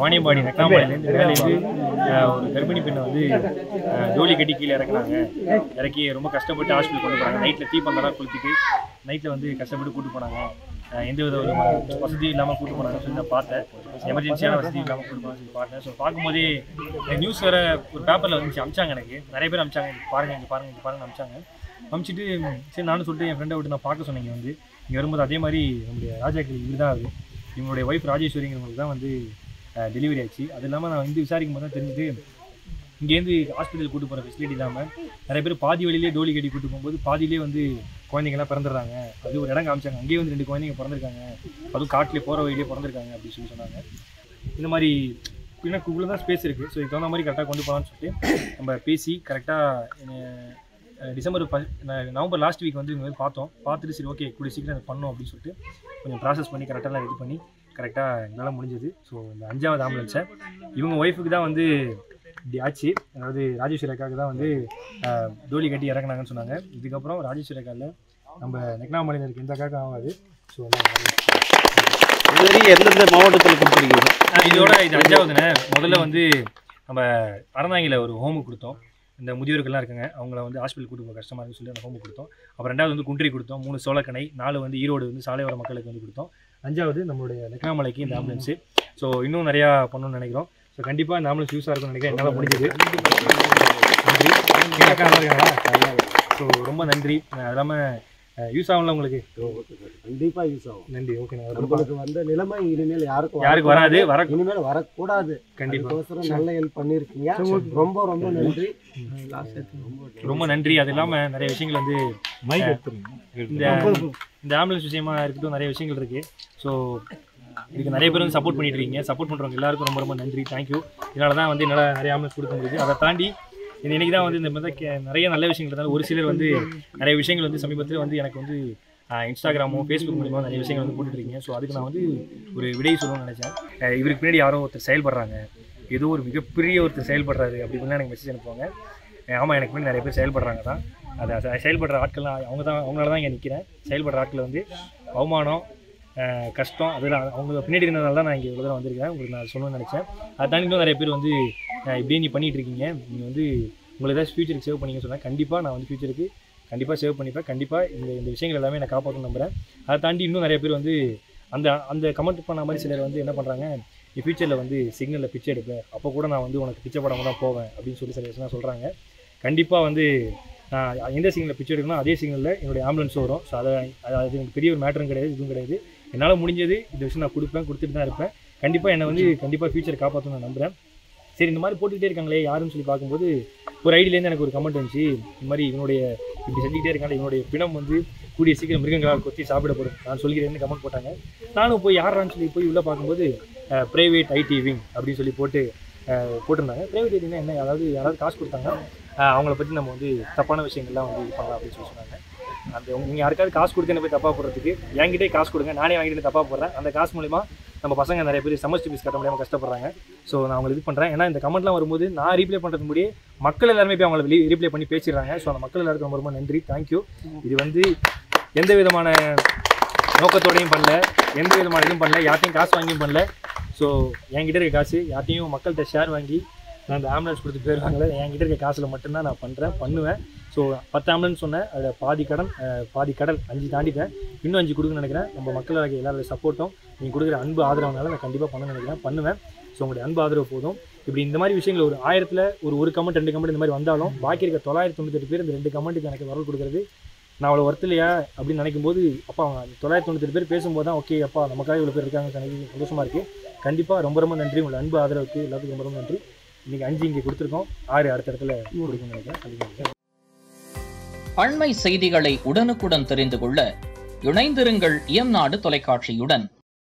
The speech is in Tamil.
வாணியம்பாடி நெக்காம்பாடியிலேருந்து மேலேருந்து ஒரு கர்ப்பிணி பெண்ணை வந்து ஜோலி கட்டி கீழே இறக்குனாங்க இறக்கி ரொம்ப கஷ்டப்பட்டு ஹாஸ்பிட்டல் கொண்டு போனாங்க நைட்டில் தீப்பந்தெல்லாம் கொளுத்திட்டு நைட்டில் வந்து கஷ்டப்பட்டு கூட்டு போனாங்க. எந்த வித ஒரு வசதியும் இல்லாமல் கூட்டு போனாங்கன்னு சொல்லி நான் பார்த்தேன். எமர்ஜென்சியான வசதி இல்லாமல் கூட்டு போனாங்கன்னு சொல்லி பார்த்தேன். ஸோ பார்க்கும்போதே நியூஸ் வேறு ஒரு பேப்பரில் வந்துச்சு அமிச்சாங்க எனக்கு. நிறைய பேர் அமிச்சாங்க. பாருங்கள் பாருங்க இங்கே பாருங்க இங்கே பாருங்க அமிச்சாங்க. அமிச்சிட்டு சரி நானும் சொல்லிட்டு என் ஃப்ரெண்டை விட்டு நான் பார்க்க சொன்னீங்க வந்து. இங்கே வரும்போது அதே மாதிரி நம்முடைய ராஜாக்கள் இவர் தான் அது இவங்களுடைய ஒய்ஃப் ராஜேஸ்வரிங்கிறவங்களுக்கு தான் வந்து டெலிவரி ஆச்சு. அது இல்லாமல் நான் வந்து விசாரிக்கும் போது தான் தெரிஞ்சுது இங்கேருந்து ஹாஸ்பிட்டல் கூட்டு போகிற ஃபெசிலிட்டி இல்லாமல் நிறைய பேர் பாதி வழியிலே டோலி கட்டி கூட்டு போகும்போது பாதியிலே வந்து குழந்தைங்கலாம் பிறந்துடுறாங்க. அது ஒரு இடம் காமிச்சாங்க. அங்கேயே வந்து ரெண்டு குழந்தைங்க பிறந்திருக்காங்க. அதுவும் காட்டிலே போகிற வழியிலே பிறந்திருக்காங்க அப்படின்னு சொல்லி சொன்னாங்க. இந்த மாதிரி ஏன்னா இவ்வளோ தான் ஸ்பேஸ் இருக்குது ஸோ இதுக்கு தகுந்த மாதிரி கரெக்டாக கொண்டு போகலான்னு சொல்லிட்டு நம்ம பேசி கரெக்டாக டிசம்பர் நவம்பர் லாஸ்ட் வீக் வந்து இவங்க பார்த்தோம். பார்த்துட்டு சரி ஓகே கூடிய சீக்கிரம் பண்ணோம் அப்படின்னு சொல்லிட்டு கொஞ்சம் ப்ராசஸ் பண்ணி கரெக்டாக ரெடி பண்ணி கரெக்டாக எங்களால் முடிஞ்சது. ஸோ இந்த அஞ்சாவது ஆம்புலன்ஸை இவங்க ஒய்ஃபுக்கு தான் வந்து இப்படி ஆச்சு. அதாவது ராஜேஸ்வரி அக்காவுக்கு தான் வந்து டோலி கட்டி இறக்குனாங்கன்னு சொன்னாங்க. இதுக்கப்புறம் ராஜேஸ்வரி அக்காவில் நம்ம நெக்னாமலையில் இருக்க எந்த அக்காவுக்கும் ஆகாது. ஸோ இது வரைக்கும் எந்தெந்த மாவட்டத்தில் கொடுத்துருக்கீங்க? இதோட இது அஞ்சாவதுண்ணே. முதல்ல வந்து நம்ம அறந்தாங்கில ஒரு ஹோமு கொடுத்தோம். இந்த முதியோர்கள்லாம் இருக்காங்க அவங்கள வந்து ஹாஸ்பிட்டல் கூட்டு போக கஷ்டமாக இருக்குன்னு சொல்லி அந்த ஹோமு கொடுத்தோம். அப்புறம் ரெண்டாவது வந்து குன்றி கொடுத்தோம் மூணு சோளக்கணை நாலு வந்து ஈரோடு வந்து சாலையோர மக்களுக்கு வந்து கொடுத்தோம். அஞ்சாவது நம்மளுடைய நெக்னாமலைக்கு இந்த ஆம்புலன்ஸு ஸோ இன்னும் நிறையா பண்ணணும்னு நினைக்கிறோம். ஸோ கண்டிப்பாக இந்த ஆம்புலன்ஸ் யூஸாக இருக்கும்னு நினைக்கிறேன். என்னால் முடிஞ்சது. நன்றி. ஸோ ரொம்ப நன்றி. அது இல்லாமல் யூஸ் ஆகும்ல உங்களுக்கு? கண்டிப்பா யூஸ் ஆகும். நன்றி ஓகே நம்மளுக்கு வந்த நிலைமை இனிமேல் யாருக்கும் யாருக்கு வராது. வர இனிமேல் வரக்கூடாது. கண்டிப்பாக நல்ல ஹெல்ப் பண்ணிருக்கீங்க ரொம்ப ரொம்ப நன்றி. ரொம்ப நன்றி. அது இல்லாமல் நிறைய விஷயங்கள் வந்து இந்த இந்த ஆம்புலன்ஸ் விஷயமா இருக்கட்டும் நிறைய விஷயங்கள் இருக்கு. ஸோ இதுக்கு நிறைய பேர் வந்து சப்போர்ட் பண்ணிட்டு இருக்கீங்க. சப்போர்ட் பண்ணுறவங்க எல்லாருக்கும் ரொம்ப ரொம்ப நன்றி. தேங்க்யூ இதனால தான் வந்து என்னால் நிறைய ஆம்புலன்ஸ் கொடுக்க முடியுது. அதை தாண்டி இந்த இன்னைக்கு தான் வந்து இந்த மாதிரி தான் நிறைய நல்ல விஷயங்கள் இருந்தாலும் ஒரு சிலர் வந்து நிறைய விஷயங்கள் வந்து சமீபத்தில் வந்து எனக்கு வந்து இன்ஸ்டாகிராமோ ஃபேஸ்புக் மூலிமா நிறைய விஷயங்கள் வந்து போட்டுட்ருக்கீங்க. ஸோ அதுக்கு நான் வந்து ஒரு விடை சொல்லணும்னு நினச்சேன். இவருக்கு பின்னாடி யாரோ ஒருத்தர் செயல்படுறாங்க. ஏதோ ஒரு மிகப்பெரிய ஒருத்தர் செயல்படுறாரு அப்படி எனக்கு மெசேஜ் அனுப்புவாங்க. ஆமாம் எனக்கு பின்னாடி நிறைய பேர் செயல்படுறாங்க தான். அதை செயல்படுற ஆட்கள்லாம் அவங்க தான் அவங்களால தான் இங்கே நிற்கிறேன் செயல்படுற ஆட்கள் வந்து அவமானம் கஷ்டம். அதில் அவங்க பின்னாடி இருந்ததுனால தான் நான் இங்கே இவ்வளோ தூரம் வந்திருக்கேன். உங்களுக்கு நான் சொல்லணும்னு நினச்சேன். அதை தாண்டி இன்னும் நிறைய பேர் வந்து இப்படியே நீ பண்ணிகிட்டு இருக்கீங்க. நீங்கள் வந்து உங்களுக்கு ஏதாச்சும் ஃபியூச்சருக்கு சேவ் பண்ணீங்கன்னு சொன்னால் கண்டிப்பாக நான் வந்து ஃபியூச்சருக்கு கண்டிப்பாக சேவ் பண்ணிப்பேன். கண்டிப்பாக இந்த இந்த விஷயங்கள் எல்லாமே நான் காப்பாற்றணும் நம்புறேன். அதை தாண்டி இன்னும் நிறைய பேர் வந்து அந்த அந்த கமெண்ட் பண்ண மாதிரி சிலர் வந்து என்ன பண்ணுறாங்க நீ ஃபியூச்சரில் வந்து சிக்னலில் பிச்சை எடுப்பேன் அப்போ கூட நான் வந்து உனக்கு பிச்சை படாமல் தான் போவேன் அப்படின்னு சொல்லி சில விஷயம் சொல்கிறாங்க கண்டிப்பாக வந்து நான் எந்த சிக்னலில் பிச்சை எடுக்கணும் அதே சிக்னலில் என்னுடைய ஆம்புலன்ஸ் வரும். ஸோ அதை அது அது எனக்கு பெரிய ஒரு மேட்டரும் கிடையாது இதுவும் கிடையாது. என்னால் முடிஞ்சது இந்த விஷயம் நான் கொடுப்பேன் கொடுத்துட்டு தான் இருப்பேன். கண்டிப்பாக என்னை வந்து கண்டிப்பாக ஃபியூச்சர் காப்பாற்றணும் நான் சரி இந்த மாதிரி போட்டுக்கிட்டே இருக்காங்களே யாருன்னு சொல்லி பார்க்கும்போது ஒரு ஐடியிலேருந்து எனக்கு ஒரு கமெண்ட் வந்துச்சு. இந்த மாதிரி இவனுடைய இப்படி செஞ்சுக்கிட்டே இருக்காங்க இவனுடைய பிணம் வந்து கூடிய சீக்கிரம் மிருகங்களால் கொத்தி சாப்பிடப்படும். நான் சொல்கிறேன்னு கமெண்ட் போட்டாங்க. நானும் போய் யாரான்னு சொல்லி போய் உள்ளே பார்க்கும்போது ப்ரைவேட் ஐடி விங் அப்படின்னு சொல்லி போட்டு போட்டிருந்தாங்க. ப்ரைவேட் ஐடினா என்ன? அதாவது யாராவது காசு கொடுத்தாங்க அவங்கள பற்றி நம்ம வந்து தப்பான விஷயங்கள்லாம் வந்து இது பண்ணலாம் அப்படின்னு சொல்லி சொன்னாங்க. அந்த நீங்கள் யாருக்காவது காசு கொடுத்து என்ன போய் தப்பாக போடுறதுக்கு என்கிட்டே காசு கொடுங்க நானே வாங்கிட்டு தப்பாக போடுறேன். அந்த காசு மூலிமா நம்ம பசங்க நிறைய பேர் செமஸ்டர் ஃபீஸ் கட்ட முடியாமல் கஷ்டப்படுறாங்க. ஸோ நான் அவங்களுக்கு இது பண்ணுறேன் ஏன்னா இந்த கமெண்ட்லாம் வரும்போது நான் ரீப்ளே பண்ணுறது முடியே மக்கள் எல்லாருமே போய் அவங்களை ரீப்ளே பண்ணி பேசிடுறாங்க. ஸோ அந்த மக்கள் எல்லாருக்கும் ரொம்ப ரொம்ப நன்றி. தேங்க்யூ இது வந்து எந்த விதமான நோக்கத்தோடையும் பண்ணல. எந்த விதமான இதுவும் பண்ணல. யார்ட்டையும் காசு வாங்கியும் பண்ணல. ஸோ என்கிட்ட இருக்க காசு யார்ட்டையும் மக்கள்கிட்ட ஷேர் வாங்கி நான் அந்த ஆம்புலன்ஸ் கொடுத்து போயிருவாங்களே என்கிட்ட இருக்க காசில் மட்டும்தான் நான் பண்ணுறேன் பண்ணுவேன். ஸோ பத்து ஆம்புலன்ஸ் சொன்னேன். அதில் பாதி கடன் பாதி கடல் அஞ்சு தாண்டிட்டேன். இன்னும் அஞ்சு கொடுக்குன்னு நினைக்கிறேன். நம்ம மக்களாக எல்லாரோட சப்போர்ட்டும் நீங்கள் கொடுக்குற அன்பு ஆதரவுனால நான் கண்டிப்பாக பண்ண நினைக்கிறேன். பண்ணுவேன். ஸோ உங்களுடைய அன்பு ஆதரவு போதும். இப்படி இந்த மாதிரி விஷயங்கள் ஒரு ஆயிரத்தில் ஒரு ஒரு கமெண்ட் ரெண்டு கமெண்ட் இந்த மாதிரி வந்தாலும் பாக்கி இருக்க தொள்ளாயிரத்தி தொண்ணூத்தெட்டு பேர் இந்த ரெண்டு கமெண்ட்டுக்கு எனக்கு வரல் கொடுக்குறது நான் அவ்வளோ ஒர்த் இல்லையா? அப்படின்னு நினைக்கும் போது அப்பா தொள்ளாயிரத்தி தொண்ணூத்தெட்டு பேர் பேசும்போது தான் ஓகே அப்பா நமக்காக இவ்வளோ பேர் இருக்காங்க சந்தோஷமாக இருக்குது கண்டிப்பாக ரொம்ப ரொம்ப நன்றி. உங்களோட அன்பு ஆதரவுக்கு எல்லாத்துக்கும் ரொம்ப ரொம்ப நன்றி. இன்றைக்கி அஞ்சு இங்கே கொடுத்துருக்கோம். ஆறு அடுத்த இடத்துல கொடுக்கணும் நினைக்கிறேன். கண்டிப்பாக அண்மை செய்திகளை உடனுக்குடன் தெரிந்து கொள்ள இணைந்திருங்கள் இயம்நாடு தொலைக்காட்சியுடன்.